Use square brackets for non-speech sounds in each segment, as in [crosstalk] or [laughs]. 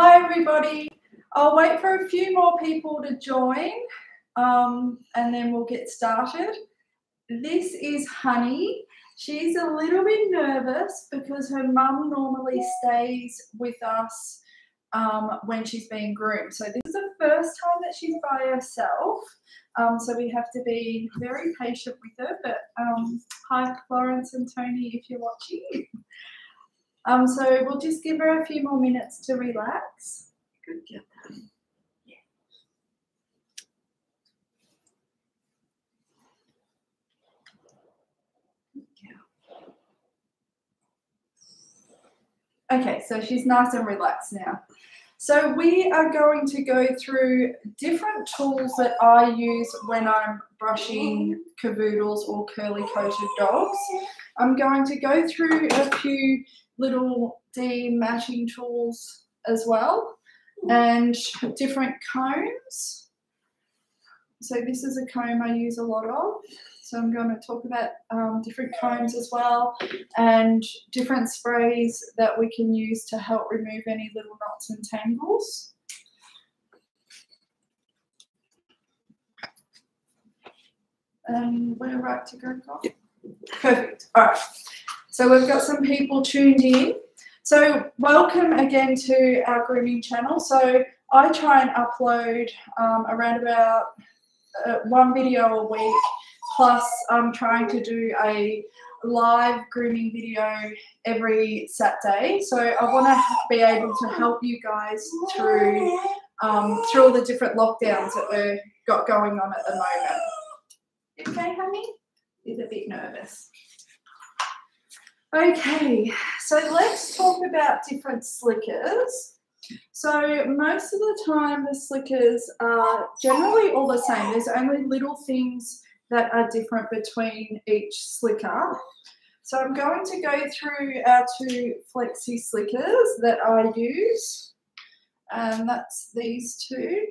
Hi, everybody. I'll wait for a few more people to join um, and then we'll get started. This is Honey. She's a little bit nervous because her mum normally stays with us um, when she's being groomed. So this is the first time that she's by herself. Um, so we have to be very patient with her. But um, hi, Florence and Tony, if you're watching. Um, so we'll just give her a few more minutes to relax. Good girl. Okay, so she's nice and relaxed now. So we are going to go through different tools that I use when I'm brushing cavoodles or curly coated dogs. I'm going to go through a few little dematting tools as well and different combs. So this is a comb I use a lot of. So I'm going to talk about um, different combs as well and different sprays that we can use to help remove any little knots and tangles. And we're right to go, Carl? Yep. Perfect. All right. So we've got some people tuned in. So welcome again to our grooming channel. So I try and upload um, around about uh, one video a week Plus, I'm trying to do a live grooming video every Saturday. So I want to be able to help you guys through um, through all the different lockdowns that we've got going on at the moment. Okay, honey? He's a bit nervous. Okay, so let's talk about different slickers. So most of the time the slickers are generally all the same. There's only little things that are different between each slicker. So I'm going to go through our two flexi slickers that I use, and that's these two.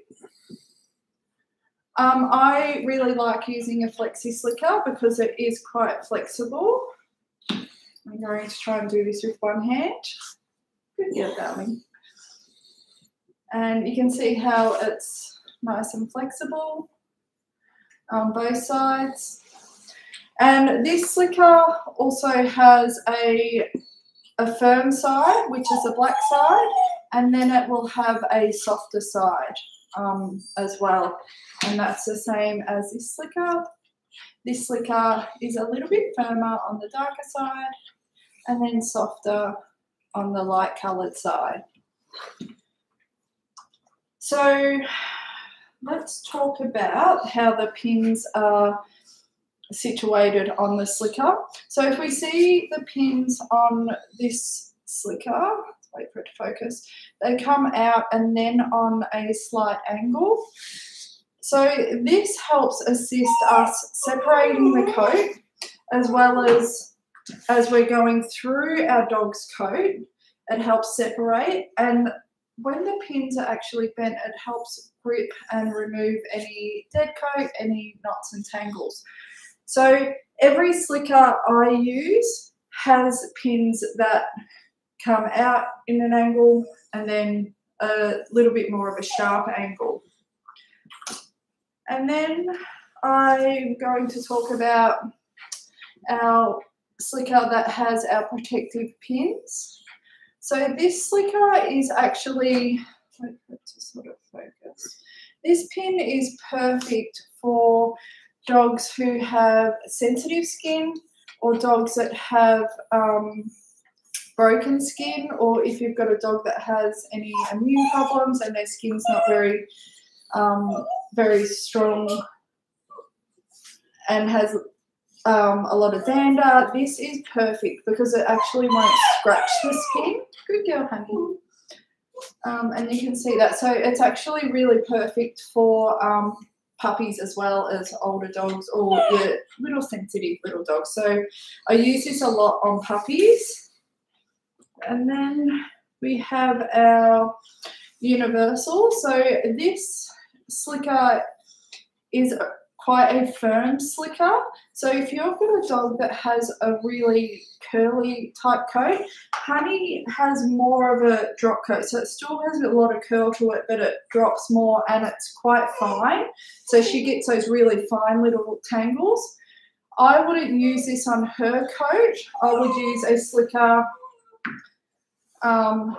Um, I really like using a flexi slicker because it is quite flexible. I'm going to try and do this with one hand. Good girl, darling. And you can see how it's nice and flexible on both sides. And this slicker also has a, a firm side, which is a black side, and then it will have a softer side um, as well. And that's the same as this slicker. This slicker is a little bit firmer on the darker side and then softer on the light coloured side. So let's talk about how the pins are situated on the slicker. So if we see the pins on this slicker, wait for it to focus, they come out and then on a slight angle. So this helps assist us separating the coat as well as as we're going through our dog's coat, it helps separate and when the pins are actually bent, it helps grip and remove any dead coat, any knots and tangles. So every slicker I use has pins that come out in an angle and then a little bit more of a sharp angle. And then I'm going to talk about our slicker that has our protective pins. So this slicker is actually, to sort of focus. This pin is perfect for dogs who have sensitive skin or dogs that have um, broken skin or if you've got a dog that has any immune problems and their skin's not very um, very strong and has um, a lot of dander, this is perfect because it actually won't scratch the skin. Good girl, honey. Um, and you can see that. So it's actually really perfect for um, puppies as well as older dogs or your little sensitive little dogs. So I use this a lot on puppies. And then we have our universal. So this slicker is quite a firm slicker. So if you've got a dog that has a really curly type coat, Honey has more of a drop coat. So it still has a lot of curl to it, but it drops more and it's quite fine. So she gets those really fine little tangles. I wouldn't use this on her coat. I would use a slicker um,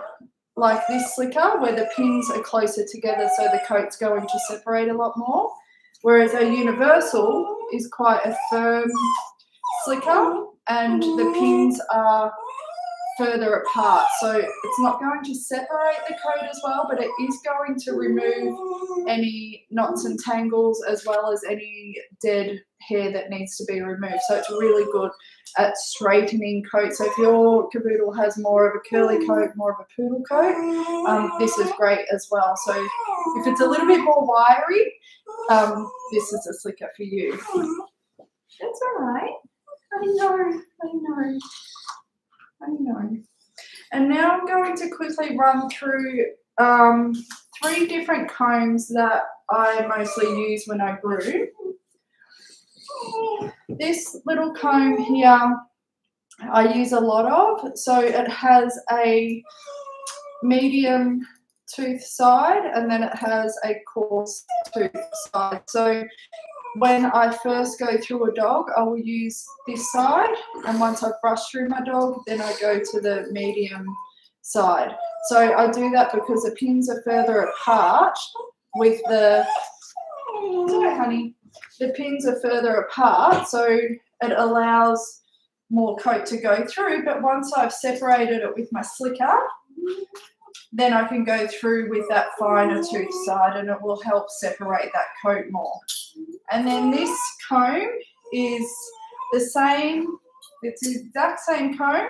like this slicker where the pins are closer together so the coat's going to separate a lot more. Whereas a universal is quite a firm slicker and the pins are further apart. So it's not going to separate the coat as well, but it is going to remove any knots and tangles as well as any dead hair that needs to be removed. So it's really good at straightening coats. So if your cavoodle has more of a curly coat, more of a poodle coat, um, this is great as well. So if it's a little bit more wiry, um, this is a slicker for you. That's all right. I know, I know, I know. And now I'm going to quickly run through um, three different combs that I mostly use when I groom. This little comb here I use a lot of. So it has a medium tooth side and then it has a coarse tooth side. So when I first go through a dog, I will use this side, and once I've brushed through my dog, then I go to the medium side. So I do that because the pins are further apart with the, sorry honey, the pins are further apart, so it allows more coat to go through, but once I've separated it with my slicker, then I can go through with that finer tooth side and it will help separate that coat more. And then this comb is the same, it's the exact same comb,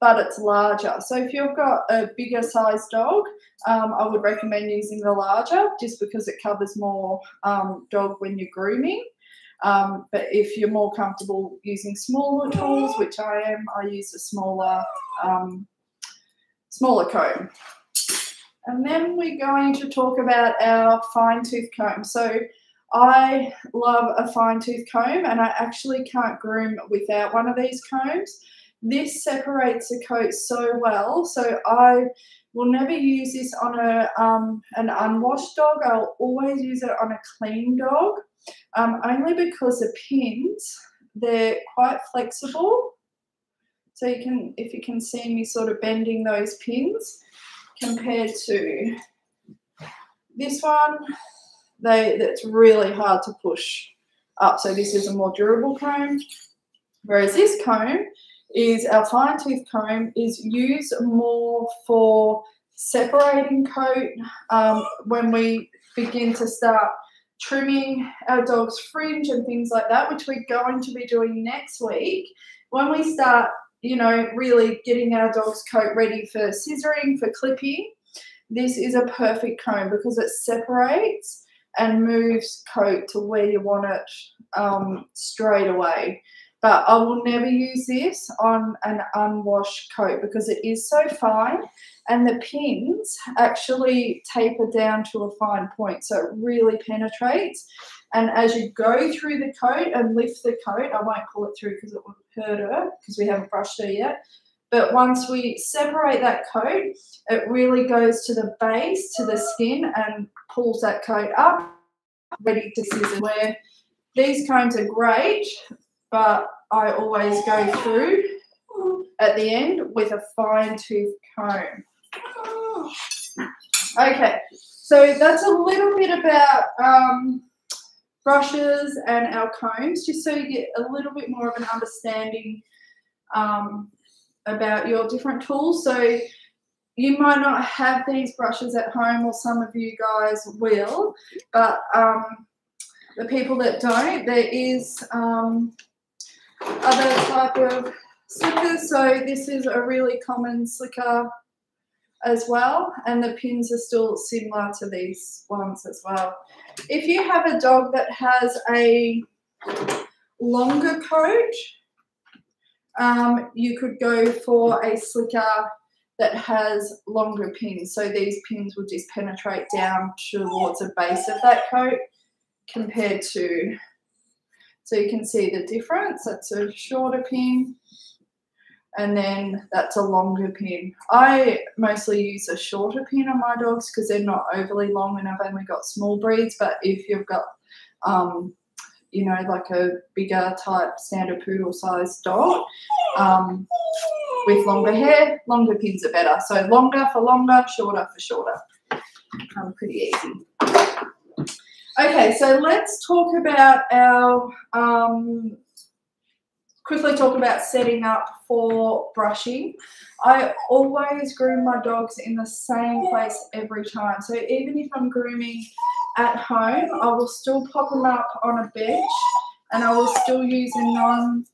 but it's larger. So if you've got a bigger size dog, um, I would recommend using the larger just because it covers more um, dog when you're grooming. Um, but if you're more comfortable using smaller tools, which I am, I use a smaller, um, smaller comb. And then we're going to talk about our fine tooth comb. So I love a fine tooth comb and I actually can't groom without one of these combs. This separates the coat so well. So I will never use this on a um, an unwashed dog. I'll always use it on a clean dog, um, only because the pins, they're quite flexible. So you can, if you can see me sort of bending those pins compared to this one, they that's really hard to push up. So this is a more durable comb. Whereas this comb is our fine tooth comb is used more for separating coat um, when we begin to start trimming our dog's fringe and things like that, which we're going to be doing next week. When we start, you know, really getting our dog's coat ready for scissoring, for clipping, this is a perfect comb because it separates and moves coat to where you want it um, straight away. But I will never use this on an unwashed coat because it is so fine and the pins actually taper down to a fine point. So it really penetrates. And as you go through the coat and lift the coat, I won't pull it through because it would hurt her because we haven't brushed her yet. But once we separate that coat, it really goes to the base, to the skin, and pulls that coat up, ready to scissor. Where these combs are great, but I always go through at the end with a fine tooth comb. Okay, so that's a little bit about um, brushes and our combs, just so you get a little bit more of an understanding um, about your different tools. So you might not have these brushes at home, or some of you guys will, but um, the people that don't, there is um, other type of slickers. So this is a really common slicker as well, and the pins are still similar to these ones as well. If you have a dog that has a longer coat, um, you could go for a slicker that has longer pins. So these pins will just penetrate down towards the base of that coat compared to So you can see the difference. That's a shorter pin and then that's a longer pin. I mostly use a shorter pin on my dogs because they're not overly long and I've only got small breeds. But if you've got, um, you know, like a bigger type standard poodle size dog um, with longer hair, longer pins are better. So longer for longer, shorter for shorter. Um, pretty easy. Okay, so let's talk about our um, quickly talk about setting up for brushing. I always groom my dogs in the same place every time. So even if I'm grooming at home, I will still pop them up on a bench and I will still use a non,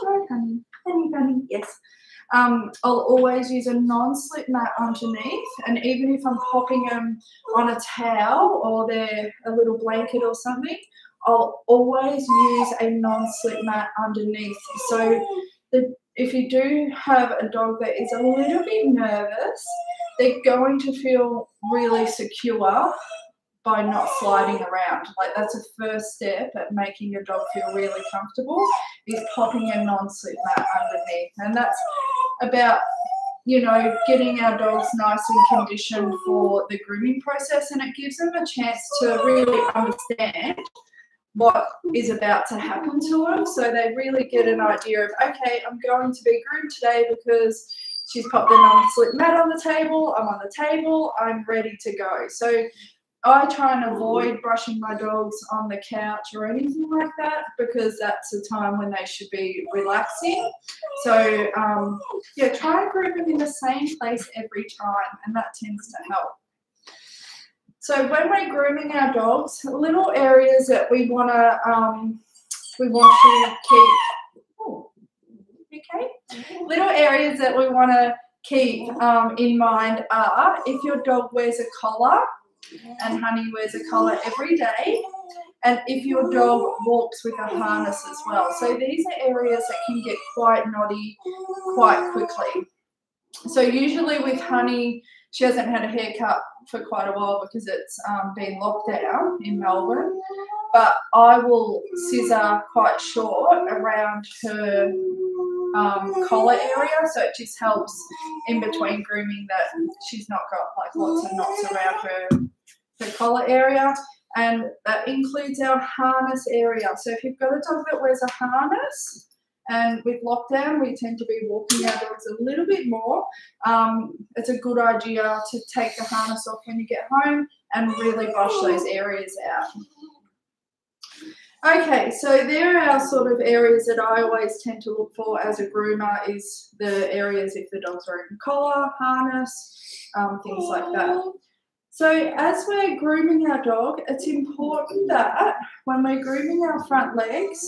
sorry honey, honey, honey, yes. Um, I'll always use a non-slip mat underneath and even if I'm popping them on a towel or they're a little blanket or something, I'll always use a non-slip mat underneath. So the, if you do have a dog that is a little bit nervous, they're going to feel really secure by not sliding around. Like that's a first step at making your dog feel really comfortable is popping a non-slip mat underneath. And that's about you know, getting our dogs nice and conditioned for the grooming process and it gives them a chance to really understand what is about to happen to them. So they really get an idea of, okay, I'm going to be groomed today because she's popped a non-slip mat on the table, I'm on the table, I'm ready to go. So I try and avoid brushing my dogs on the couch or anything like that because that's a time when they should be relaxing. So um, yeah, try and groom them in the same place every time and that tends to help. So when we're grooming our dogs, little areas that we want to um, we want to keep. Okay. Little areas that we want to keep um, in mind are if your dog wears a collar, and Honey wears a collar every day, and if your dog walks with a harness as well. So these are areas that can get quite knotty quite quickly. So usually with Honey, she hasn't had a haircut for quite a while because it's um, been locked down in Melbourne. But I will scissor quite short around her um, collar area, so it just helps in between grooming that she's not got like lots of knots around her her collar area. And that includes our harness area. So if you've got a dog that wears a harness, and with lockdown, we tend to be walking our dogs a little bit more. Um, it's a good idea to take the harness off when you get home and really brush those areas out. Okay, so there are sort of areas that I always tend to look for as a groomer is the areas if the dog's wearing a collar, harness, um, things like that. So as we're grooming our dog, it's important that when we're grooming our front legs,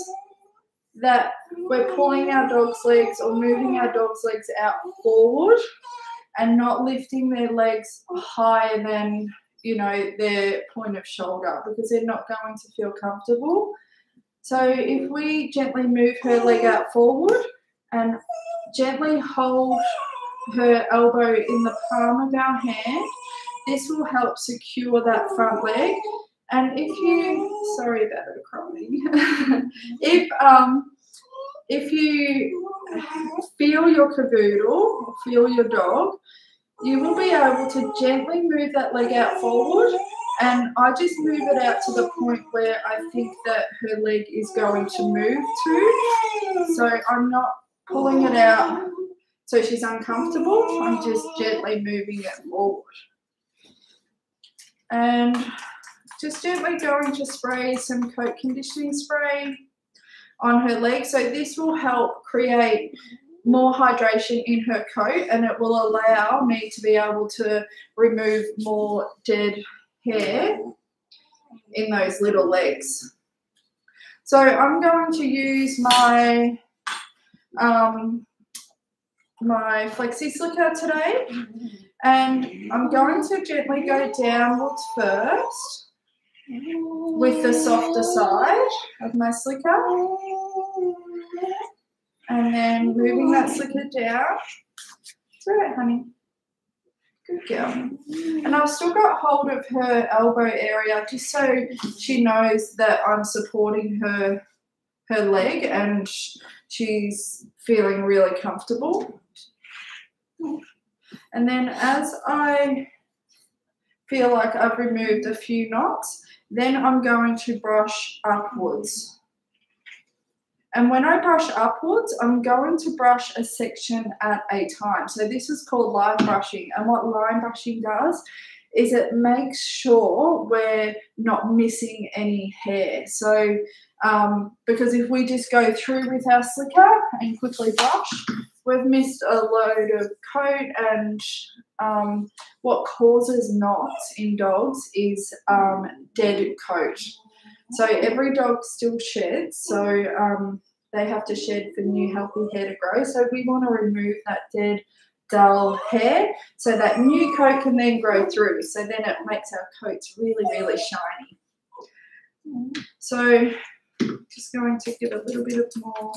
that we're pulling our dog's legs or moving our dog's legs out forward and not lifting their legs higher than you know their point of shoulder because they're not going to feel comfortable. So if we gently move her leg out forward and gently hold her elbow in the palm of our hand this will help secure that front leg and if you, sorry about it crying, [laughs] if um, if you feel your cavoodle, feel your dog, you will be able to gently move that leg out forward. And I just move it out to the point where I think that her leg is going to move to. So I'm not pulling it out so she's uncomfortable. I'm just gently moving it forward. And just gently going to spray some coat conditioning spray on her leg. So this will help create more hydration in her coat and it will allow me to be able to remove more dead hair in those little legs. So I'm going to use my um, my flexi slicker today and I'm going to gently go downwards first with the softer side of my slicker. And then moving that slicker down. It's right, honey. Good girl. And I've still got hold of her elbow area just so she knows that I'm supporting her her leg and she's feeling really comfortable. And then as I feel like I've removed a few knots, then I'm going to brush upwards. And when I brush upwards, I'm going to brush a section at a time. So this is called line brushing. And what line brushing does is it makes sure we're not missing any hair. So um, because if we just go through with our slicker and quickly brush, we've missed a load of coat and um, what causes knots in dogs is um, dead coat. So every dog still sheds, so um, they have to shed for new healthy hair to grow. So we want to remove that dead, dull hair so that new coat can then grow through. So then it makes our coats really, really shiny. So just going to give a little bit of more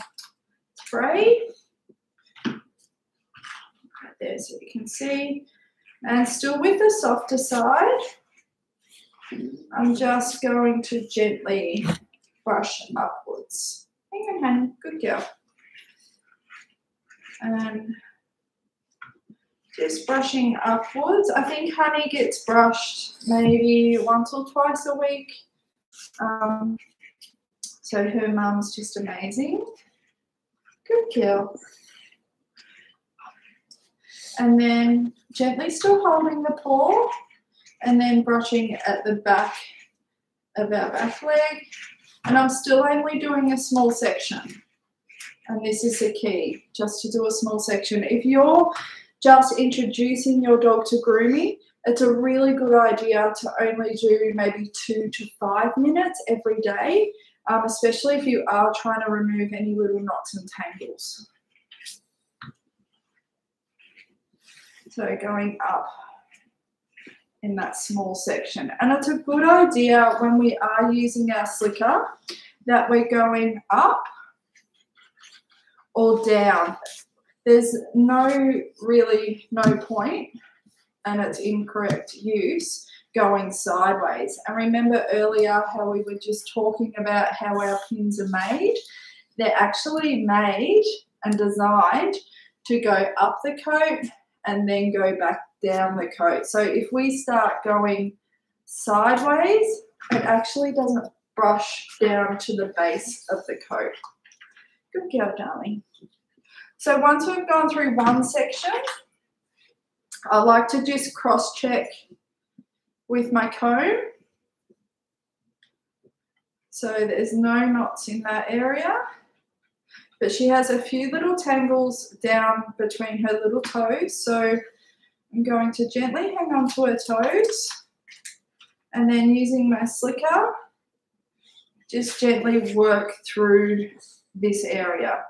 spray. There so you can see. And still with the softer side, I'm just going to gently brush upwards. Hang on, honey. Good girl. And just brushing upwards. I think honey gets brushed maybe once or twice a week. Um, so her mum's just amazing. Good girl. And then gently still holding the paw and then brushing at the back of our back leg. And I'm still only doing a small section. And this is the key, just to do a small section. If you're just introducing your dog to grooming, it's a really good idea to only do maybe two to five minutes every day, um, especially if you are trying to remove any little knots and tangles. So going up in that small section. And it's a good idea when we are using our slicker that we're going up or down. There's no really no point and it's incorrect use going sideways. And remember earlier how we were just talking about how our pins are made? They're actually made and designed to go up the coat and then go back down the coat. So if we start going sideways, it actually doesn't brush down to the base of the coat. Good girl, darling. So once we've gone through one section, I like to just cross check with my comb. So there's no knots in that area. But she has a few little tangles down between her little toes. So I'm going to gently hang on to her toes and then using my slicker, just gently work through this area.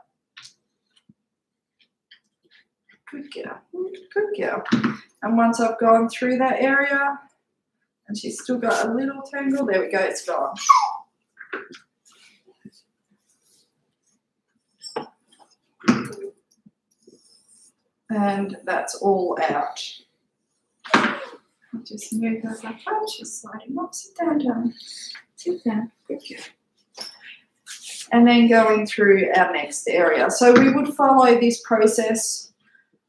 Good girl, good girl. And once I've gone through that area, and she's still got a little tangle, there we go, it's gone. And that's all out. I'll just move those up. I'm just sliding up. Sit down. Sit down. Good girl. And then going through our next area. So we would follow this process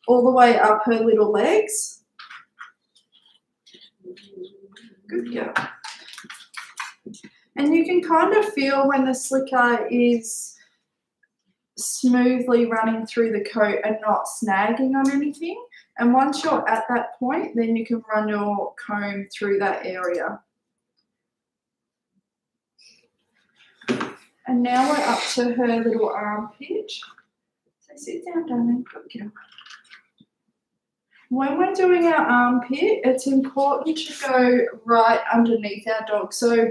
all the way up her little legs. Good girl. And you can kind of feel when the slicker is smoothly running through the coat and not snagging on anything. And once you're at that point, then you can run your comb through that area. And now we're up to her little armpit. So sit down, darling. When we're doing our armpit, it's important to go right underneath our dog. So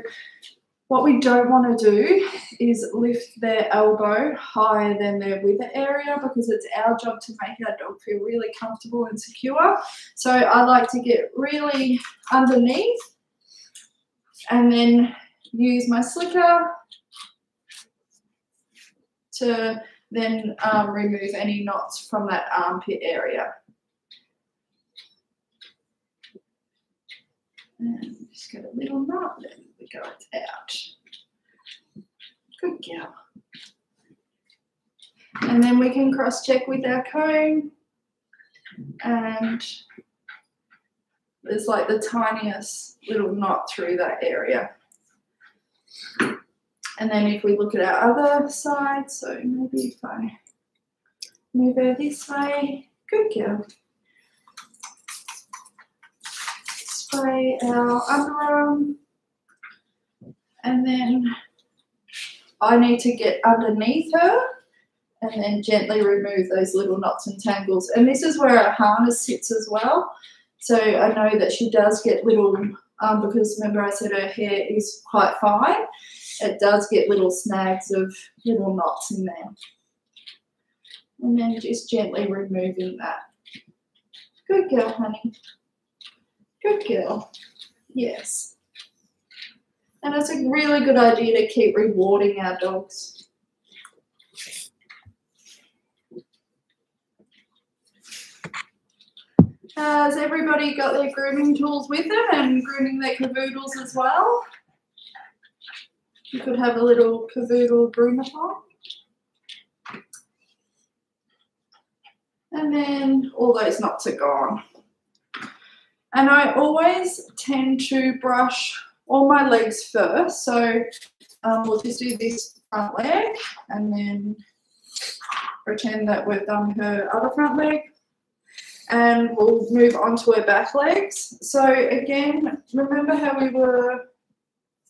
what we don't want to do is lift their elbow higher than their wither area because it's our job to make our dog feel really comfortable and secure. So I like to get really underneath and then use my slicker to then um, remove any knots from that armpit area. And just get a little knot, there we go, it's out. Good girl. And then we can cross check with our comb and there's like the tiniest little knot through that area. And then if we look at our other side, so maybe if I move her this way, good girl. Spray our underarm. And then I need to get underneath her and then gently remove those little knots and tangles. And this is where our harness sits as well. So I know that she does get little, um, because remember I said her hair is quite fine, it does get little snags of little knots in there. And then just gently removing that. Good girl, honey. Good girl. Yes. And it's a really good idea to keep rewarding our dogs. Has everybody got their grooming tools with them and grooming their cavoodles as well? You could have a little cavoodle groomathon. And then all those knots are gone. And I always tend to brush all my legs first. So um, we'll just do this front leg and then pretend that we've done her other front leg and we'll move on to her back legs. So again, remember how we were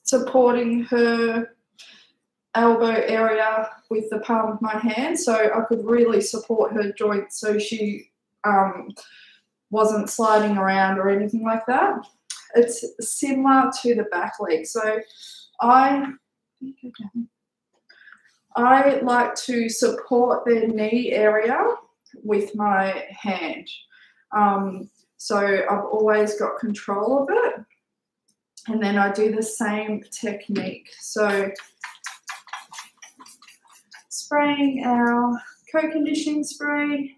supporting her elbow area with the palm of my hand so I could really support her joints so she um, wasn't sliding around or anything like that. It's similar to the back leg. So I I like to support the knee area with my hand. Um, so I've always got control of it. And then I do the same technique. So spraying our coat conditioning spray.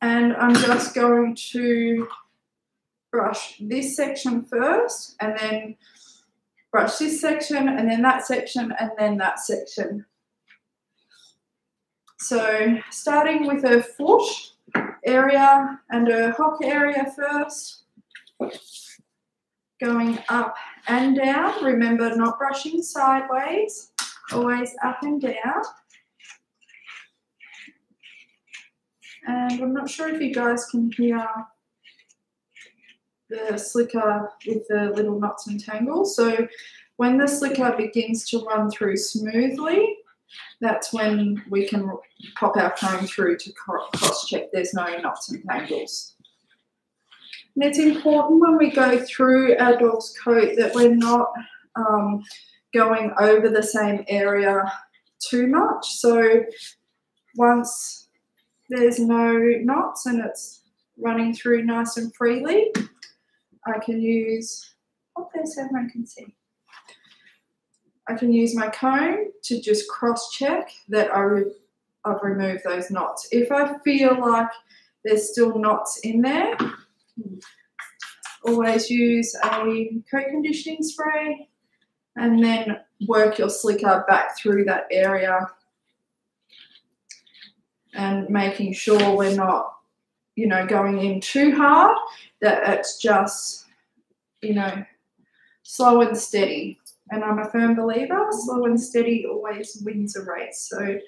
And I'm just going to brush this section first and then brush this section and then that section and then that section. So starting with a foot area and a hock area first, going up and down. Remember not brushing sideways, always up and down. And I'm not sure if you guys can hear the slicker with the little knots and tangles. So when the slicker begins to run through smoothly, that's when we can pop our comb through to cross check there's no knots and tangles. And it's important when we go through our dog's coat that we're not um, going over the same area too much. So once there's no knots and it's running through nice and freely, I can use, hope there's everyone can see. I can use my comb to just cross check that I re I've removed those knots. If I feel like there's still knots in there, always use a coat conditioning spray and then work your slicker back through that area and making sure we're not, you know, going in too hard, that it's just, you know, slow and steady and I'm a firm believer slow and steady always wins a race. So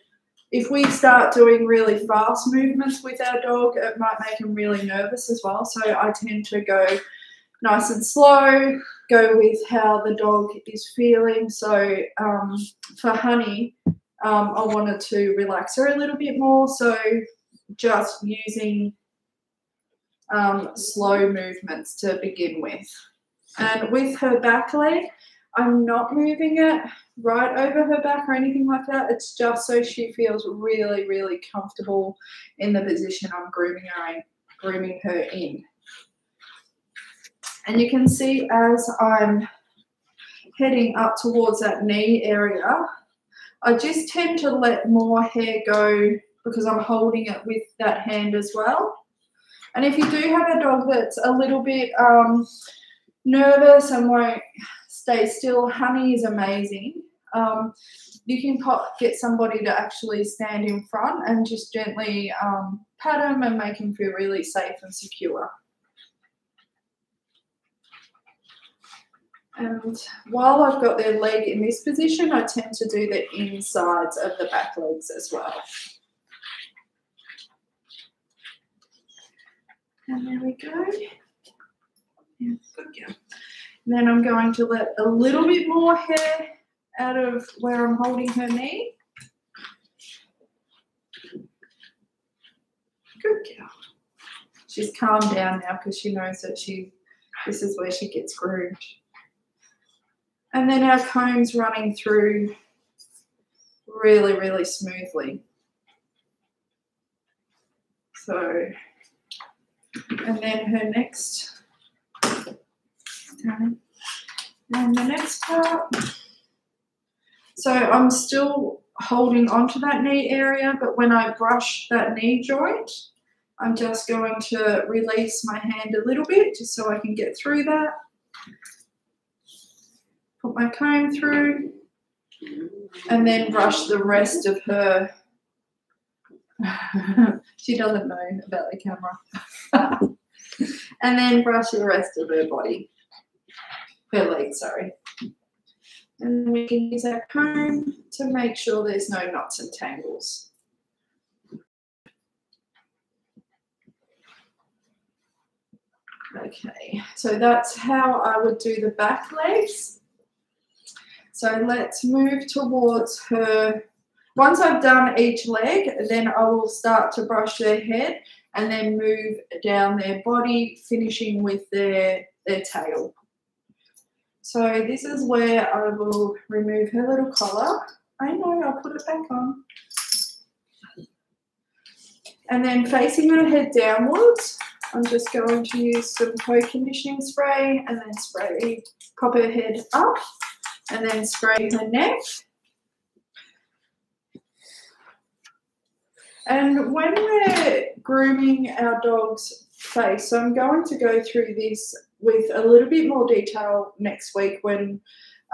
if we start doing really fast movements with our dog, it might make him really nervous as well. So I tend to go nice and slow, go with how the dog is feeling. So um, for Honey, um, I wanted to relax her a little bit more. So just using um, slow movements to begin with. And with her back leg, I'm not moving it right over her back or anything like that. It's just so she feels really, really comfortable in the position I'm grooming her in, grooming her in. And you can see as I'm heading up towards that knee area, I just tend to let more hair go because I'm holding it with that hand as well. And if you do have a dog that's a little bit um, nervous and won't stay still. Honey is amazing. Um, you can pop, get somebody to actually stand in front and just gently um, pat them and make them feel really safe and secure. And while I've got their leg in this position, I tend to do the insides of the back legs as well. And there we go. Yeah, good girl. And then I'm going to let a little bit more hair out of where I'm holding her knee. Good girl. She's calmed down now because she knows that she this is where she gets groomed. And then our comb's running through really, really smoothly. So, and then her next, and the next part. So I'm still holding onto that knee area, but when I brush that knee joint, I'm just going to release my hand a little bit just so I can get through that put my comb through, and then brush the rest of her. [laughs] she doesn't know about the camera. [laughs] and then brush the rest of her body, her legs, sorry. And we can use our comb to make sure there's no knots and tangles. Okay, so that's how I would do the back legs. So let's move towards her. Once I've done each leg, then I will start to brush their head and then move down their body, finishing with their, their tail. So this is where I will remove her little collar. I know, I'll put it back on. And then facing her head downwards, I'm just going to use some coat conditioning spray and then spray, pop her head up and then spray her neck. And when we're grooming our dog's face, so I'm going to go through this with a little bit more detail next week when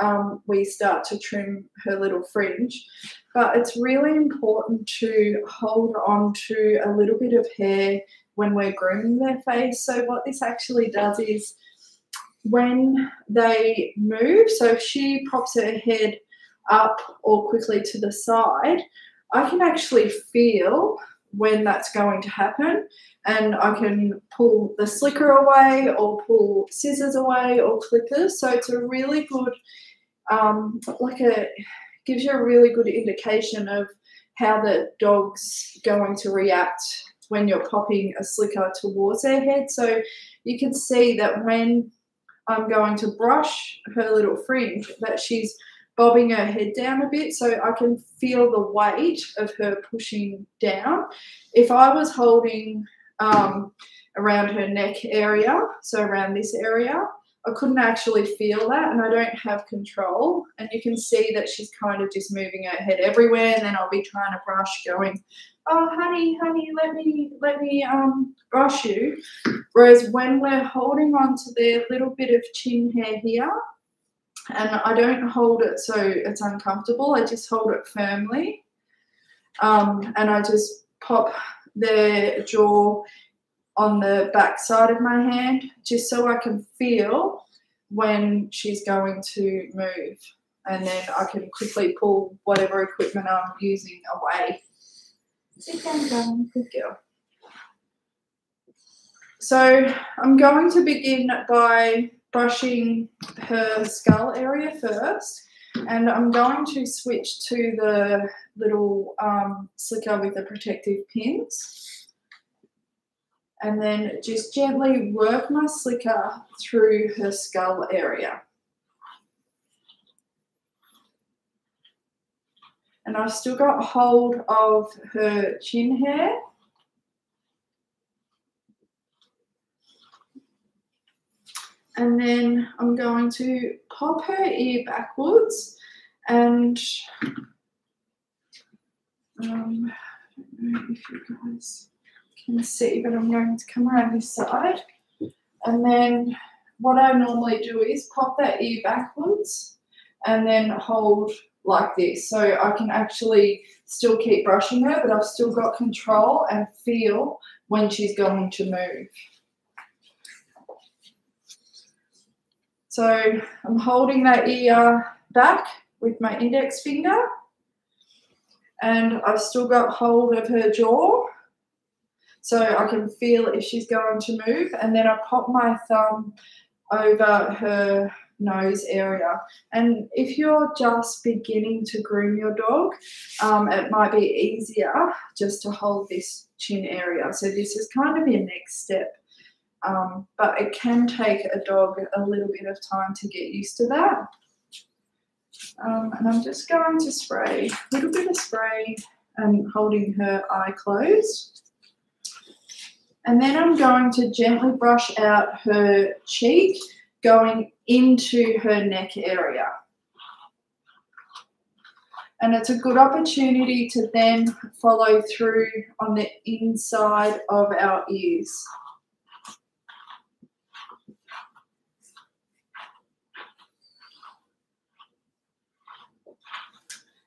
um, we start to trim her little fringe. But it's really important to hold on to a little bit of hair when we're grooming their face. So what this actually does is when they move, so if she pops her head up or quickly to the side, I can actually feel when that's going to happen and I can pull the slicker away or pull scissors away or clippers. So it's a really good, um, like a, gives you a really good indication of how the dog's going to react when you're popping a slicker towards their head. So you can see that when I'm going to brush her little fringe that she's bobbing her head down a bit so I can feel the weight of her pushing down. If I was holding um, around her neck area, so around this area, I couldn't actually feel that and I don't have control. And you can see that she's kind of just moving her head everywhere and then I'll be trying to brush going oh honey honey let me let me um brush you whereas when we're holding on to the little bit of chin hair here and I don't hold it so it's uncomfortable I just hold it firmly um, and I just pop the jaw on the back side of my hand just so I can feel when she's going to move and then I can quickly pull whatever equipment I'm using away. Good girl. So I'm going to begin by brushing her skull area first. And I'm going to switch to the little um, slicker with the protective pins. And then just gently work my slicker through her skull area. and I've still got hold of her chin hair. And then I'm going to pop her ear backwards and um, I don't know if you guys can see, but I'm going to come around this side. And then what I normally do is pop that ear backwards and then hold like this. So I can actually still keep brushing her, but I've still got control and feel when she's going to move. So I'm holding that ear back with my index finger and I've still got hold of her jaw so I can feel if she's going to move and then I pop my thumb over her nose area. And if you're just beginning to groom your dog, um, it might be easier just to hold this chin area. So this is kind of your next step. Um, but it can take a dog a little bit of time to get used to that. Um, and I'm just going to spray a little bit of spray and holding her eye closed. And then I'm going to gently brush out her cheek going into her neck area. And it's a good opportunity to then follow through on the inside of our ears.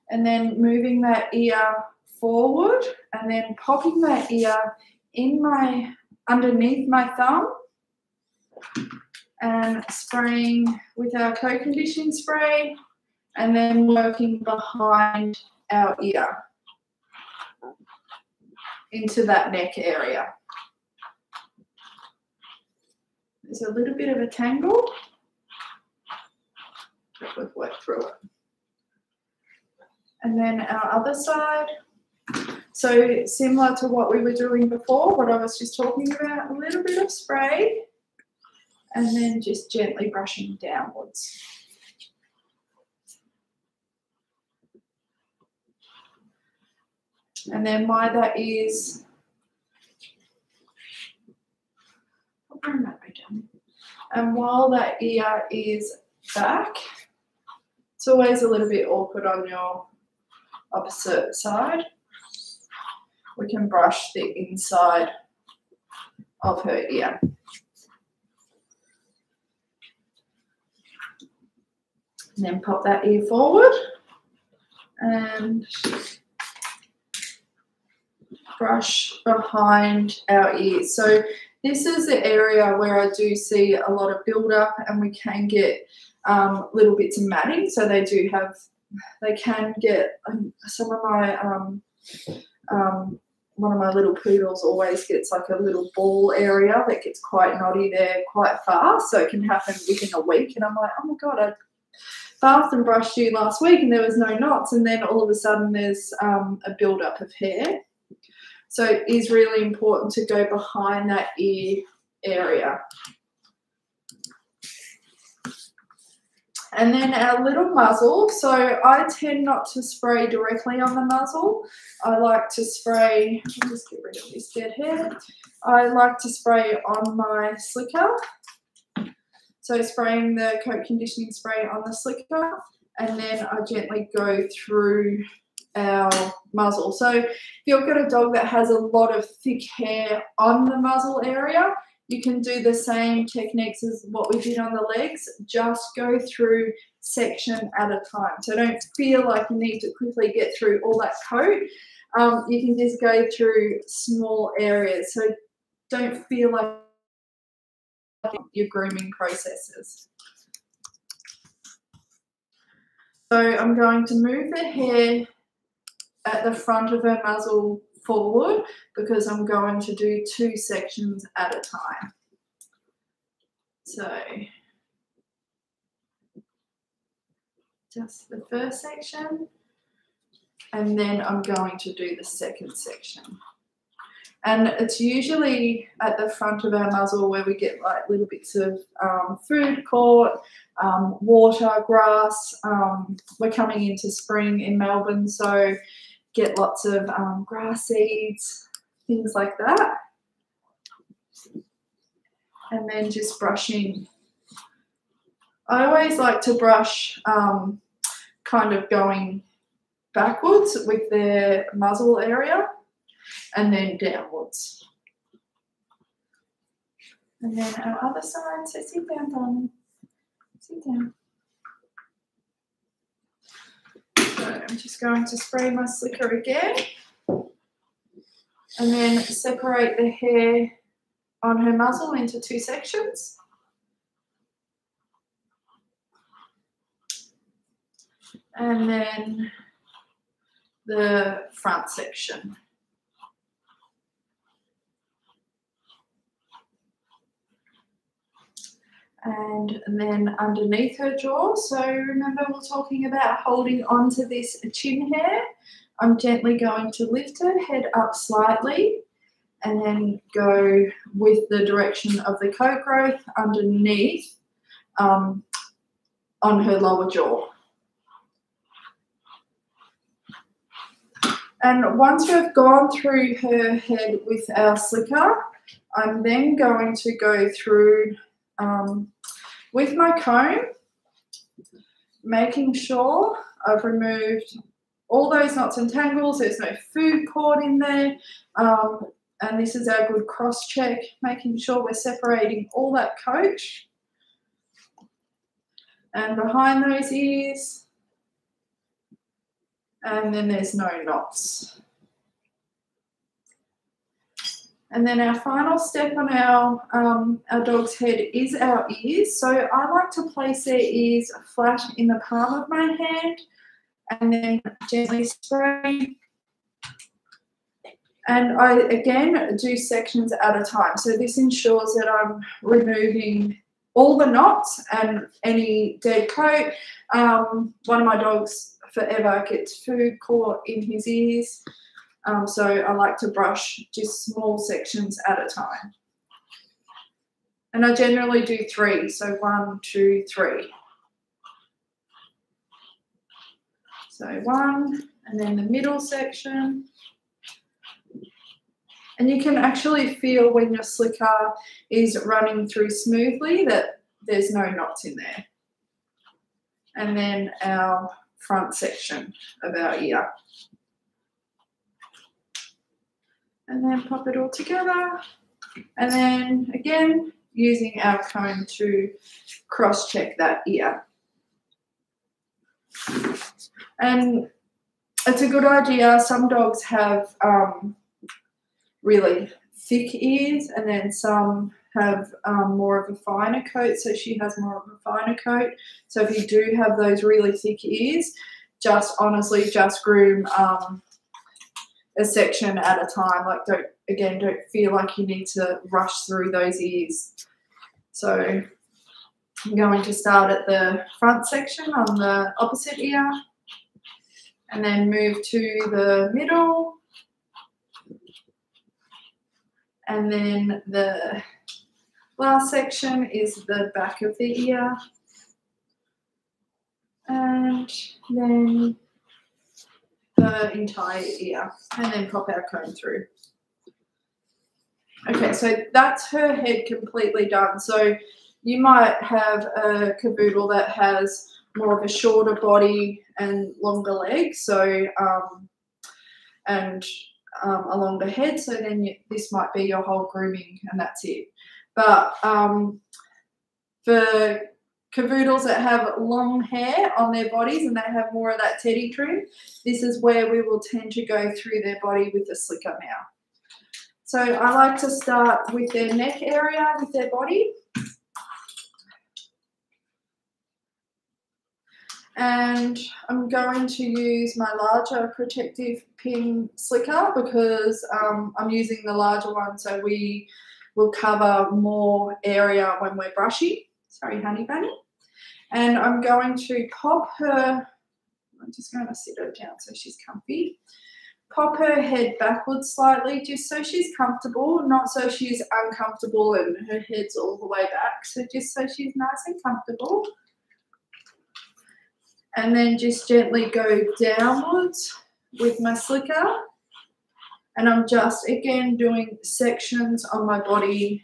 And then moving that ear forward and then popping that ear in my underneath my thumb and spraying with our coat conditioning spray and then working behind our ear into that neck area. There's a little bit of a tangle, but we've worked through it. And then our other side. So similar to what we were doing before, what I was just talking about, a little bit of spray and then just gently brushing downwards. And then why that is, bring that way down. And while that ear is back, it's always a little bit awkward on your opposite side. We can brush the inside of her ear. And then pop that ear forward and brush behind our ears. So this is the area where I do see a lot of build-up and we can get um, little bits of matting. So they do have, they can get, um, some of my, um, um, one of my little poodles always gets like a little ball area that gets quite knotty there quite fast. So it can happen within a week. And I'm like, oh my God, I bathed and brushed you last week and there was no knots and then all of a sudden there's um, a build-up of hair. So it is really important to go behind that ear area. And then our little muzzle. So I tend not to spray directly on the muzzle. I like to spray, I'll just get rid of this dead hair. I like to spray on my slicker so spraying the coat conditioning spray on the slicker and then I gently go through our muzzle. So if you've got a dog that has a lot of thick hair on the muzzle area, you can do the same techniques as what we did on the legs, just go through section at a time. So don't feel like you need to quickly get through all that coat. Um, you can just go through small areas. So don't feel like your grooming processes. So I'm going to move the hair at the front of her muzzle forward because I'm going to do two sections at a time. So just the first section and then I'm going to do the second section. And it's usually at the front of our muzzle where we get like little bits of um, food caught, um, water, grass. Um, we're coming into spring in Melbourne, so get lots of um, grass seeds, things like that. And then just brushing. I always like to brush um, kind of going backwards with their muzzle area and then downwards. And then our other side, so sit down, darling. Sit down. I'm just going to spray my slicker again and then separate the hair on her muzzle into two sections. And then the front section. And then underneath her jaw. So remember we're talking about holding onto this chin hair. I'm gently going to lift her head up slightly and then go with the direction of the coat growth underneath um, on her lower jaw. And once we've gone through her head with our slicker, I'm then going to go through um, with my comb, making sure I've removed all those knots and tangles. There's no food cord in there. Um, and this is our good cross check, making sure we're separating all that coat. And behind those ears. And then there's no knots. And then our final step on our, um, our dog's head is our ears. So I like to place their ears flat in the palm of my hand and then gently spray. And I, again, do sections at a time. So this ensures that I'm removing all the knots and any dead coat. Um, one of my dogs forever gets food caught in his ears. Um, so I like to brush just small sections at a time. And I generally do three, so one, two, three. So one, and then the middle section. And you can actually feel when your slicker is running through smoothly that there's no knots in there. And then our front section of our ear. And then pop it all together. And then again, using our comb to cross check that ear. And it's a good idea. Some dogs have um, really thick ears, and then some have um, more of a finer coat. So she has more of a finer coat. So if you do have those really thick ears, just honestly just groom um, a section at a time. Like don't again don't feel like you need to rush through those ears. So I'm going to start at the front section on the opposite ear and then move to the middle and then the last section is the back of the ear and then the entire ear and then pop our comb through. Okay, so that's her head completely done. So you might have a cavoodle that has more of a shorter body and longer legs. So, um, and um, along the head. So then you, this might be your whole grooming and that's it. But um, for cavoodles that have long hair on their bodies and they have more of that teddy trim, this is where we will tend to go through their body with the slicker now. So I like to start with their neck area, with their body. And I'm going to use my larger protective pin slicker because um, I'm using the larger one so we will cover more area when we're brushing. Sorry, honey bunny. And I'm going to pop her, I'm just going to sit her down so she's comfy. Pop her head backwards slightly just so she's comfortable, not so she's uncomfortable and her head's all the way back. So just so she's nice and comfortable. And then just gently go downwards with my slicker. And I'm just, again, doing sections on my body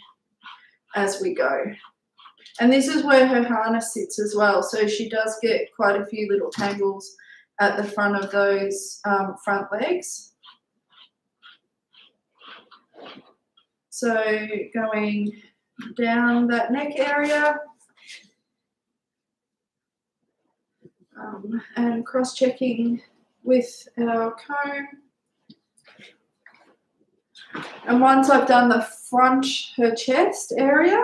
as we go. And this is where her harness sits as well. So she does get quite a few little tangles at the front of those um, front legs. So going down that neck area um, and cross-checking with our comb. And once I've done the front, her chest area,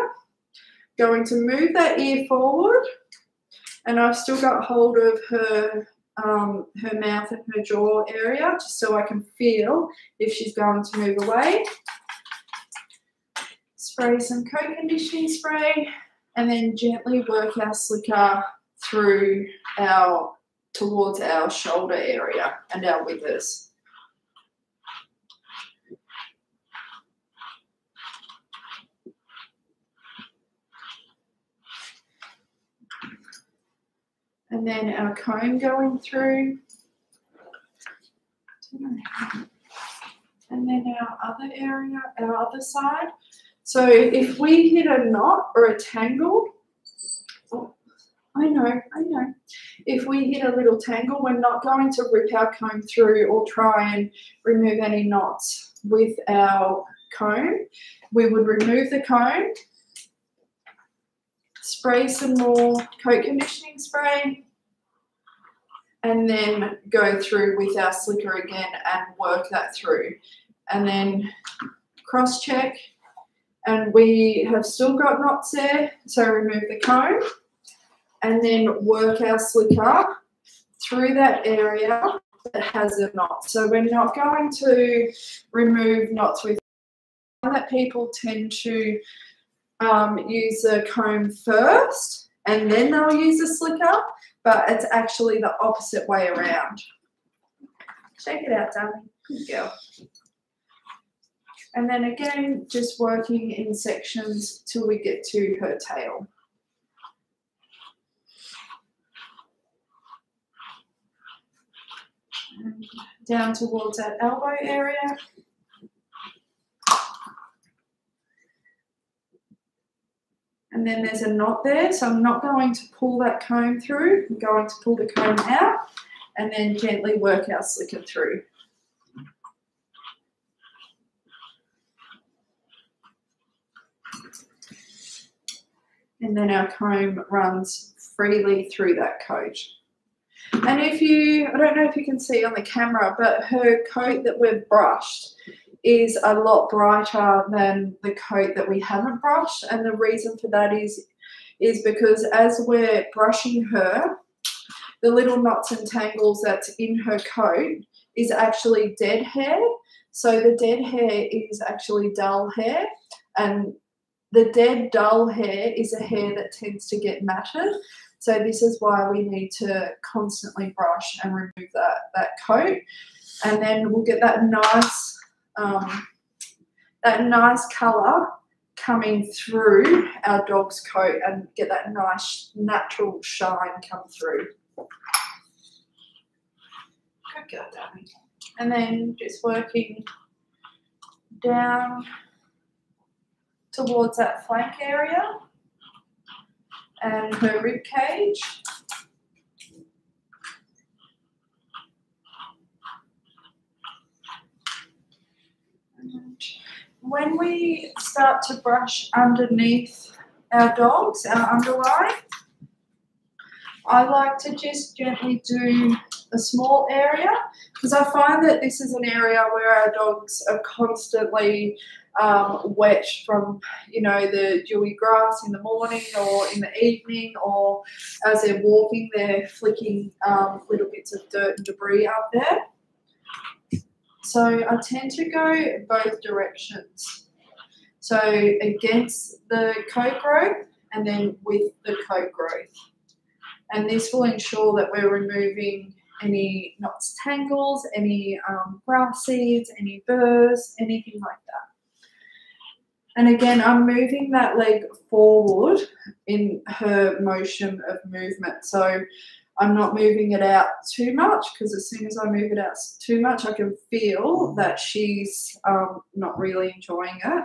going to move that ear forward and I've still got hold of her um, her mouth and her jaw area just so I can feel if she's going to move away. Spray some coat conditioning spray and then gently work our slicker through our towards our shoulder area and our withers. And then our comb going through. And then our other area, our other side. So if we hit a knot or a tangle, I know, I know. If we hit a little tangle, we're not going to rip our comb through or try and remove any knots with our comb. We would remove the comb, spray some more coat conditioning spray, and then go through with our slicker again and work that through. And then cross check, and we have still got knots there, so remove the comb, and then work our slicker through that area that has a knot. So we're not going to remove knots with that people tend to um, use a comb first and then they'll use a slicker, but it's actually the opposite way around. Check it out, darling. Good girl. And then again, just working in sections till we get to her tail. And down towards that elbow area. And then there's a knot there. So I'm not going to pull that comb through. I'm going to pull the comb out and then gently work our slicker through. And then our comb runs freely through that coat. And if you, I don't know if you can see on the camera, but her coat that we've brushed is a lot brighter than the coat that we haven't brushed. And the reason for that is, is because as we're brushing her, the little knots and tangles that's in her coat is actually dead hair. So the dead hair is actually dull hair and the dead dull hair is a hair that tends to get matted. So this is why we need to constantly brush and remove that, that coat. And then we'll get that nice um, that nice colour coming through our dog's coat and get that nice natural shine come through. Good girl, darling. And then just working down towards that flank area and her rib cage. When we start to brush underneath our dogs, our underline, I like to just gently do a small area because I find that this is an area where our dogs are constantly um, wet from, you know, the dewy grass in the morning or in the evening or as they're walking, they're flicking um, little bits of dirt and debris up there. So I tend to go both directions. So against the coat growth and then with the coat growth. And this will ensure that we're removing any knots, tangles, any um, grass seeds, any burrs, anything like that. And again, I'm moving that leg forward in her motion of movement. So I'm not moving it out too much because as soon as I move it out too much, I can feel that she's um, not really enjoying it.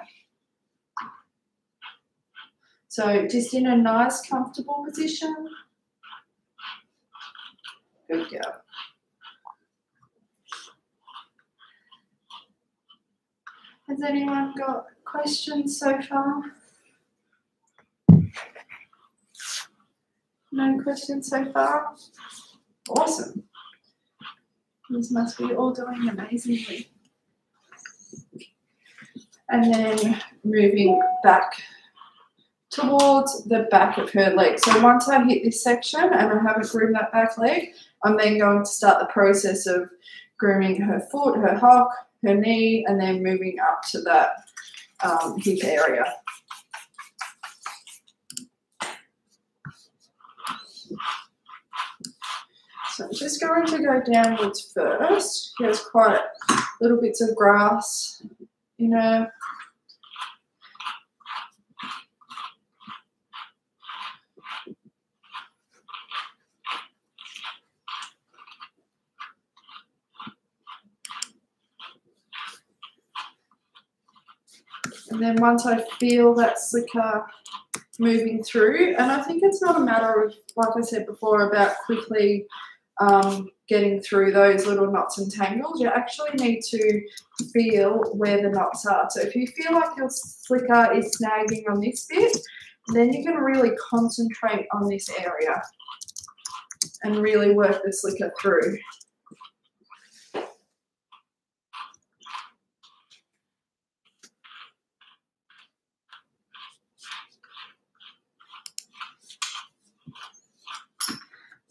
So just in a nice, comfortable position. Good girl. Has anyone got questions so far? No questions so far? Awesome. This must be all doing amazingly. And then moving back towards the back of her leg. So once I hit this section and I haven't groomed that back leg, I'm then going to start the process of grooming her foot, her hock, her knee, and then moving up to that um, hip area. I'm just going to go downwards first. Here's quite little bits of grass in her And then once I feel that slicker moving through, and I think it's not a matter of, like I said before, about quickly um, getting through those little knots and tangles. You actually need to feel where the knots are. So if you feel like your slicker is snagging on this bit, then you can really concentrate on this area and really work the slicker through.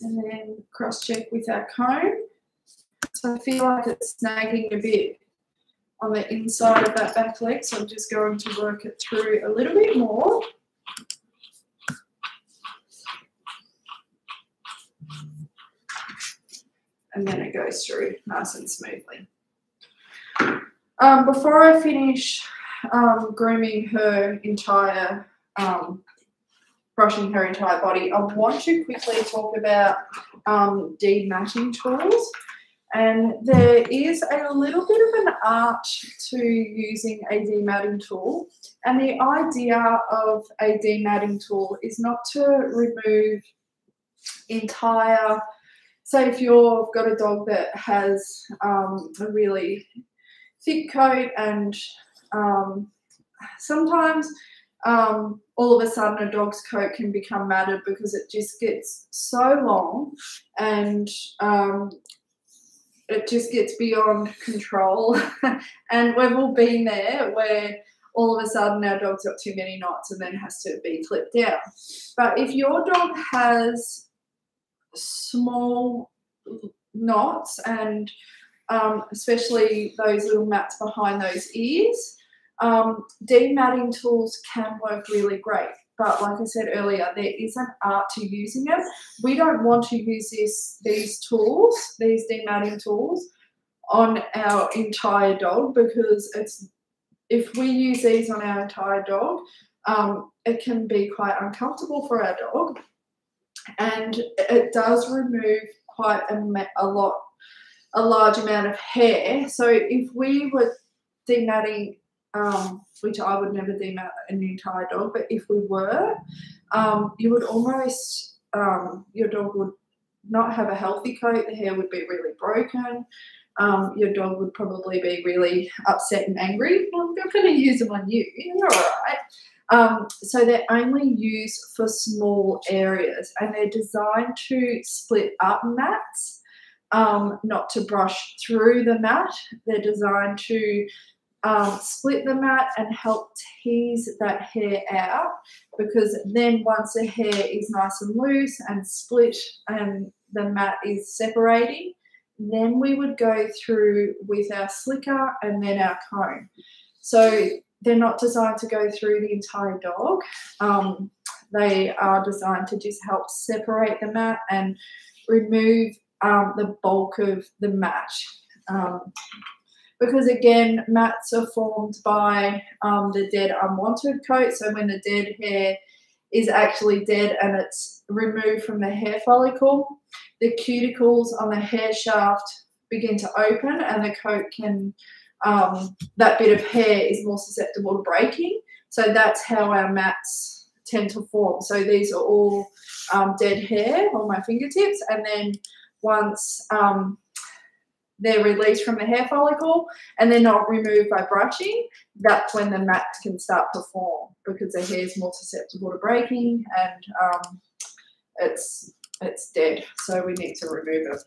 And then cross check with our comb. So I feel like it's snagging a bit on the inside of that back leg, so I'm just going to work it through a little bit more. And then it goes through nice and smoothly. Um, before I finish um, grooming her entire um, brushing her entire body. I want to quickly talk about um, dematting tools. And there is a little bit of an art to using a dematting tool. And the idea of a dematting tool is not to remove entire, say if you've got a dog that has um, a really thick coat and um, sometimes um, all of a sudden a dog's coat can become matted because it just gets so long and um, it just gets beyond control. [laughs] and we've all been there where all of a sudden our dog's got too many knots and then has to be clipped down. But if your dog has small knots and um, especially those little mats behind those ears, um, dematting tools can work really great, but like I said earlier, there is an art to using it. We don't want to use this these tools, these dematting tools, on our entire dog because it's if we use these on our entire dog, um, it can be quite uncomfortable for our dog, and it does remove quite a, a lot, a large amount of hair. So if we were dematting um, which I would never deem an entire dog, but if we were, um, you would almost, um, your dog would not have a healthy coat, the hair would be really broken. Um, your dog would probably be really upset and angry. Well, I'm going to use them on you. You're all right. Um, so they're only used for small areas and they're designed to split up mats, um, not to brush through the mat. They're designed to um, split the mat and help tease that hair out because then once the hair is nice and loose and split and the mat is separating, then we would go through with our slicker and then our comb. So they're not designed to go through the entire dog. Um, they are designed to just help separate the mat and remove um, the bulk of the mat. Um, because again, mats are formed by um, the dead unwanted coat. So when the dead hair is actually dead and it's removed from the hair follicle, the cuticles on the hair shaft begin to open and the coat can, um, that bit of hair is more susceptible to breaking. So that's how our mats tend to form. So these are all um, dead hair on my fingertips. And then once um, they're released from the hair follicle and they're not removed by brushing, that's when the mats can start to form because the hair is more susceptible to breaking and um, it's it's dead. So we need to remove it.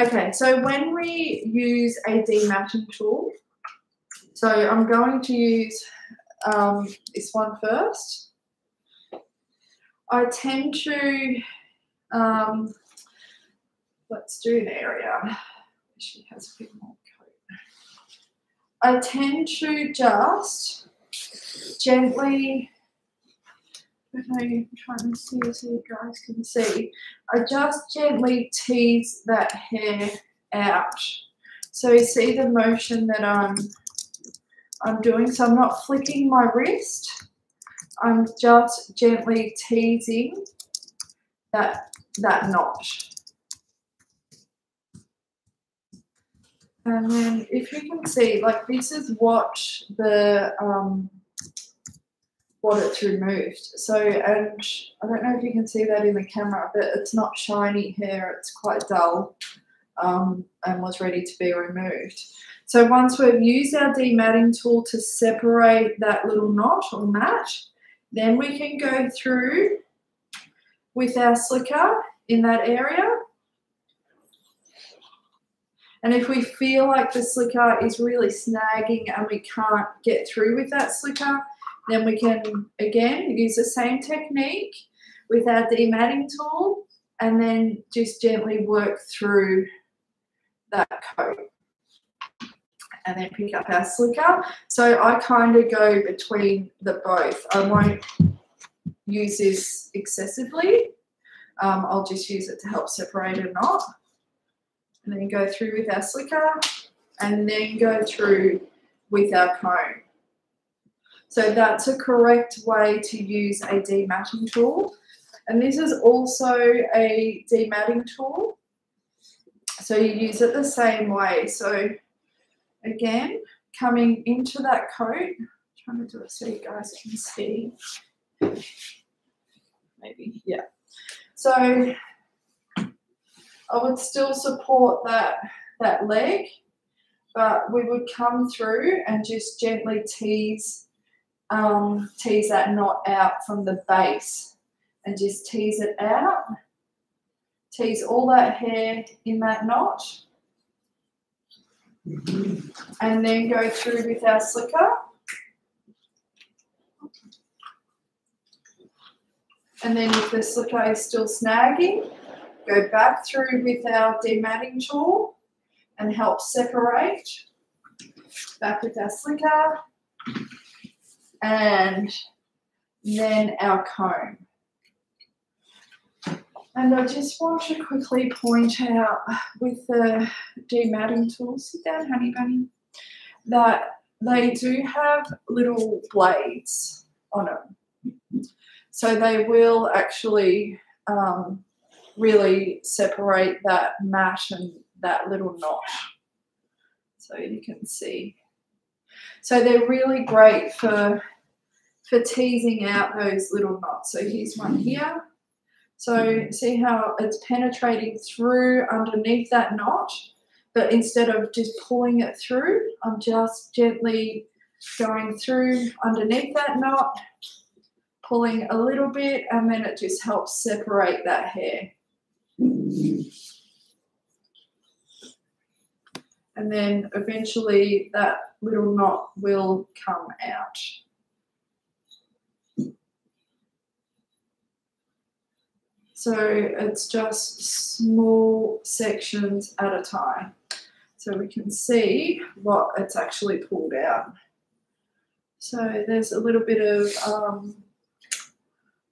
Okay, so when we use a dematting tool, so I'm going to use um, this one first. I tend to, um, let's do an area. She has a bit more coat. I tend to just gently, I'm trying to see so you guys can see, I just gently tease that hair out. So you see the motion that I'm I'm doing. So I'm not flicking my wrist. I'm just gently teasing that, that knot. And then if you can see, like this is what the, um, what it's removed. So, and I don't know if you can see that in the camera, but it's not shiny hair, it's quite dull um, and was ready to be removed. So once we've used our dematting tool to separate that little knot or mat, then we can go through with our slicker in that area. And if we feel like the slicker is really snagging and we can't get through with that slicker, then we can, again, use the same technique with our dematting tool and then just gently work through that coat and then pick up our slicker. So I kind of go between the both. I won't use this excessively. Um, I'll just use it to help separate a knot. And then go through with our slicker and then go through with our comb. So that's a correct way to use a dematting tool. And this is also a dematting tool. So you use it the same way. So again, coming into that coat, trying to do it so you guys can see. Maybe, yeah. So I would still support that, that leg, but we would come through and just gently tease, um, tease that knot out from the base and just tease it out. Tease all that hair in that knot and then go through with our slicker. And then if the slicker is still snagging, go back through with our dematting tool and help separate. Back with our slicker. And then our comb. And I just want to quickly point out with the dematting tool, sit down, honey bunny, that they do have little blades on them. So they will actually um, really separate that mat and that little knot. So you can see. So they're really great for, for teasing out those little knots. So here's one here. So see how it's penetrating through underneath that knot, but instead of just pulling it through, I'm just gently going through underneath that knot, pulling a little bit, and then it just helps separate that hair. And then eventually that little knot will come out. So it's just small sections at a time. So we can see what it's actually pulled out. So there's a little bit of um,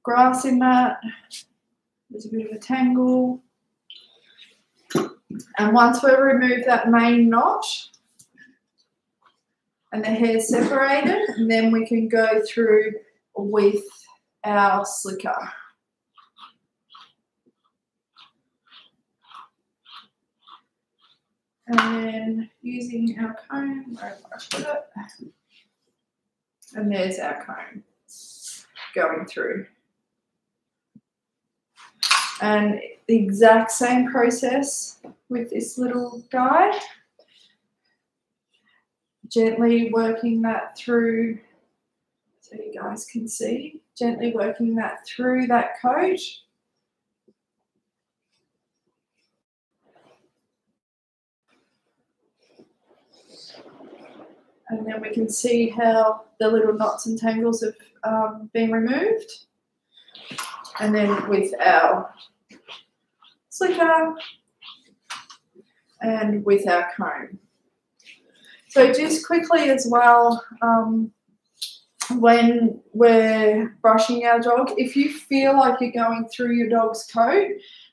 grass in that. There's a bit of a tangle. And once we remove that main knot and the hair separated, and then we can go through with our slicker. And then using our comb, I put it, and there's our comb going through. And the exact same process with this little guy. Gently working that through, so you guys can see, gently working that through that coat. And then we can see how the little knots and tangles have um, been removed. And then with our slicker and with our comb. So just quickly as well, um, when we're brushing our dog, if you feel like you're going through your dog's coat,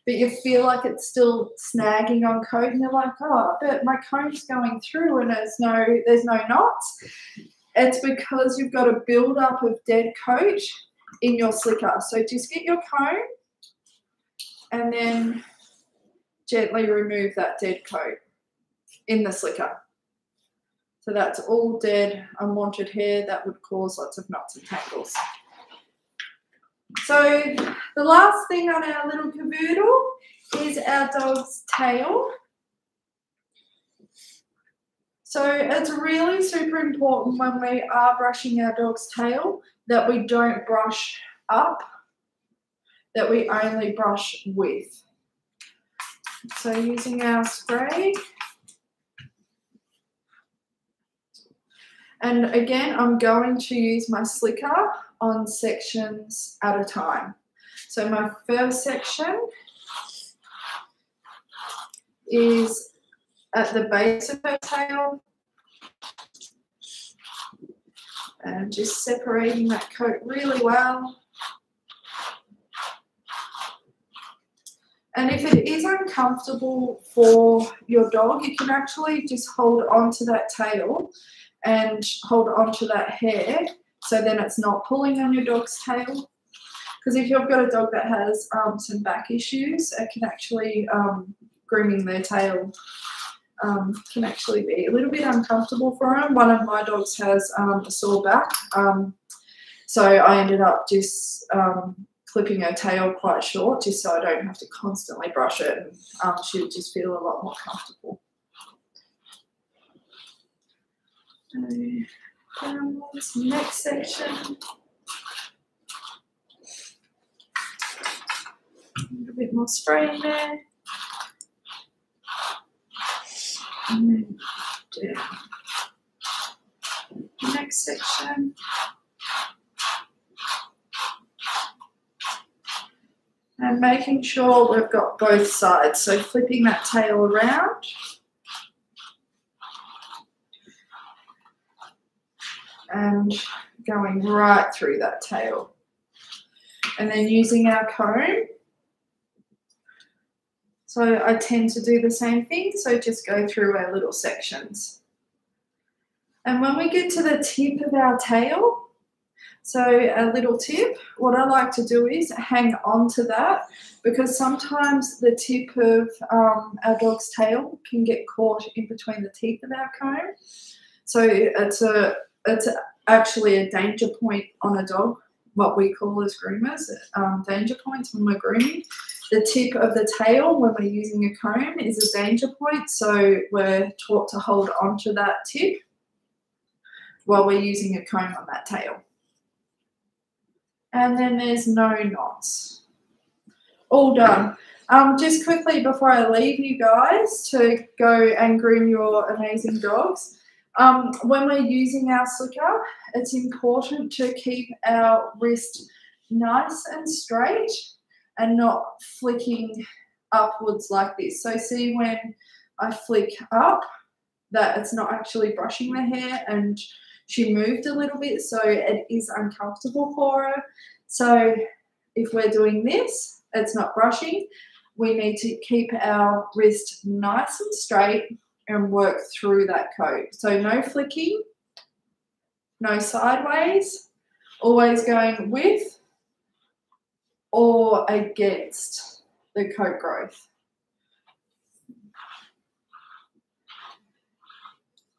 but you feel like it's still snagging on coat, and you're like, oh, but my comb's going through and there's no there's no knots. It's because you've got a build up of dead coat in your slicker. So just get your comb and then gently remove that dead coat in the slicker. So that's all dead, unwanted hair that would cause lots of knots and tangles. So the last thing on our little cavoodle is our dog's tail. So it's really super important when we are brushing our dog's tail that we don't brush up, that we only brush with. So using our spray. And again, I'm going to use my slicker on sections at a time. So my first section is at the base of her tail and just separating that coat really well. And if it is uncomfortable for your dog, you can actually just hold on to that tail and hold on to that hair so then it's not pulling on your dog's tail. Because if you've got a dog that has um, some back issues, it can actually, um, grooming their tail um, can actually be a little bit uncomfortable for them. One of my dogs has um, a sore back. Um, so I ended up just um, clipping her tail quite short just so I don't have to constantly brush it and um, she would just feel a lot more comfortable. downwards, next section. A little bit more spray in there. And then. Next section. And making sure we've got both sides. So flipping that tail around. and going right through that tail. And then using our comb. So I tend to do the same thing, so just go through our little sections. And when we get to the tip of our tail, so a little tip, what I like to do is hang on to that because sometimes the tip of um, our dog's tail can get caught in between the teeth of our comb. So it's a it's actually a danger point on a dog, what we call as groomers, um, danger points when we're grooming. The tip of the tail when we're using a comb is a danger point, so we're taught to hold onto that tip while we're using a comb on that tail. And then there's no knots. All done. Um, just quickly before I leave you guys to go and groom your amazing dogs, um, when we're using our slicker, it's important to keep our wrist nice and straight and not flicking upwards like this. So see when I flick up that it's not actually brushing the hair and she moved a little bit so it is uncomfortable for her. So if we're doing this, it's not brushing. We need to keep our wrist nice and straight and work through that coat. So no flicking, no sideways, always going with or against the coat growth.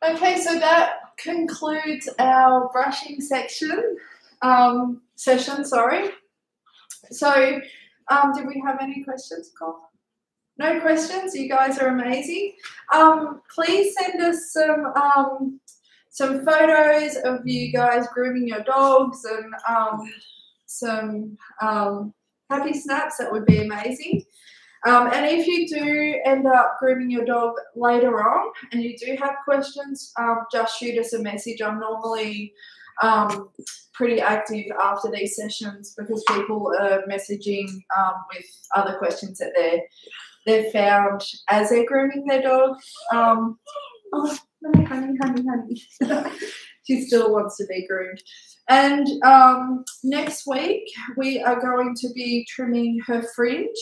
Okay, so that concludes our brushing section, um, session, sorry. So um, did we have any questions, Cole? No questions. You guys are amazing. Um, please send us some um, some photos of you guys grooming your dogs and um, some um, happy snaps. That would be amazing. Um, and if you do end up grooming your dog later on and you do have questions, um, just shoot us a message. I'm normally um, pretty active after these sessions because people are messaging um, with other questions that they found as they're grooming their dog. Um, oh, honey, honey, honey. [laughs] she still wants to be groomed. And um, next week we are going to be trimming her fringe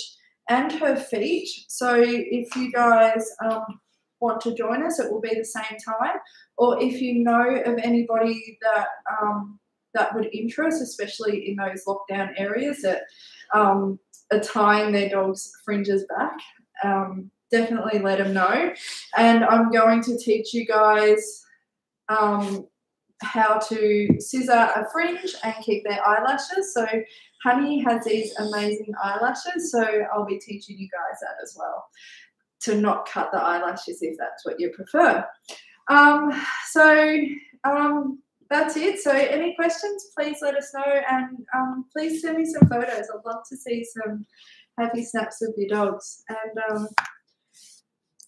and her feet. So if you guys um, want to join us, it will be the same time. Or if you know of anybody that um, that would interest, especially in those lockdown areas that um, are tying their dogs' fringes back, um, definitely let them know. And I'm going to teach you guys um, how to scissor a fringe and keep their eyelashes. So Honey has these amazing eyelashes, so I'll be teaching you guys that as well to not cut the eyelashes if that's what you prefer. Um, so um, that's it. So any questions, please let us know and um, please send me some photos. I'd love to see some happy snaps of your dogs. And um,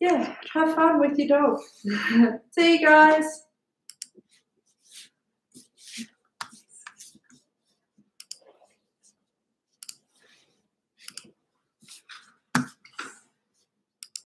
yeah, have fun with your dog. [laughs] see you guys.